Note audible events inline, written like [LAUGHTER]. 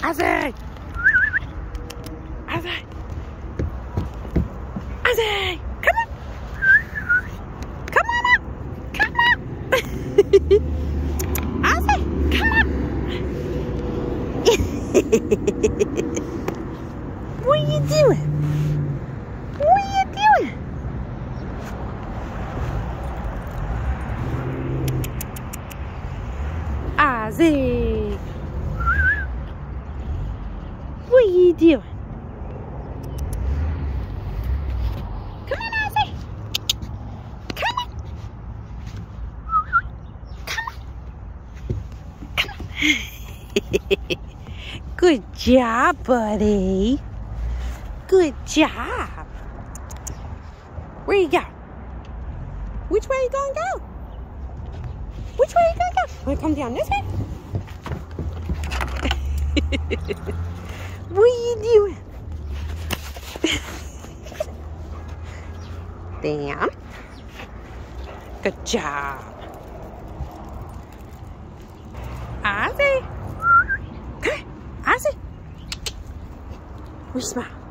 Ozzy! Ozzy! Ozzy! Come on! Come on up! Come on! Ozzy! [LAUGHS] Come on! [LAUGHS] what are you doing? What are you doing? Ozzy! What are you doing? Come on, Ozzy! Come on! Come on! Come on! [LAUGHS] Good job, buddy. Good job. Where you go? Which way you gonna go? Which way you gonna go? Wanna come down this way? [LAUGHS] what are you doing? Damn. Good job. Ozzy. Ozzy. We smile.